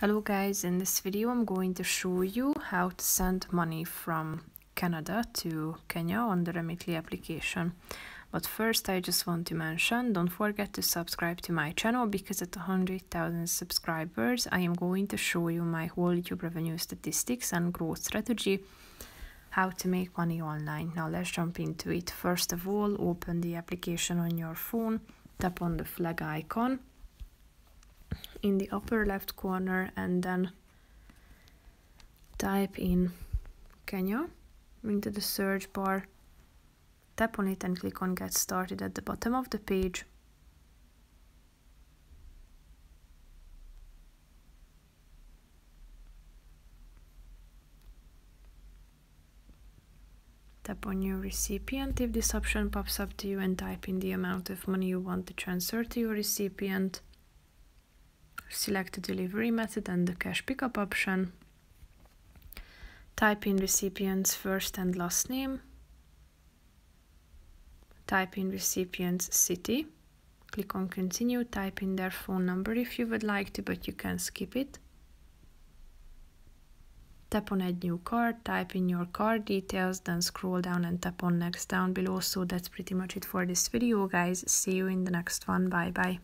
Hello guys, in this video I'm going to show you how to send money from Canada to Kenya on the Remitly application. But first I just want to mention, don't forget to subscribe to my channel because at 100,000 subscribers I am going to show you my whole YouTube revenue statistics and growth strategy, how to make money online. Now let's jump into it. First of all, open the application on your phone, tap on the flag icon in the upper left corner and then type in Kenya into the search bar tap on it and click on get started at the bottom of the page. Tap on your recipient if this option pops up to you and type in the amount of money you want to transfer to your recipient select the delivery method and the cash pickup option. Type in recipient's first and last name. Type in recipient's city. Click on continue. Type in their phone number if you would like to, but you can skip it. Tap on add new card, type in your card details, then scroll down and tap on next down below. So that's pretty much it for this video guys. See you in the next one. Bye bye.